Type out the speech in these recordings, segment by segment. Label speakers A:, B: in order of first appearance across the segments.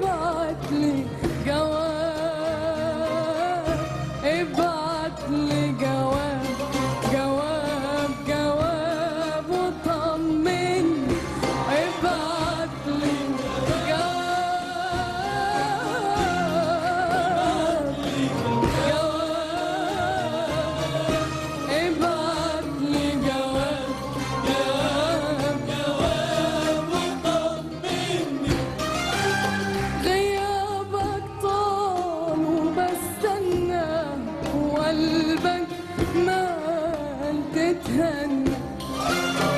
A: goodbye. حدتها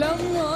A: 让我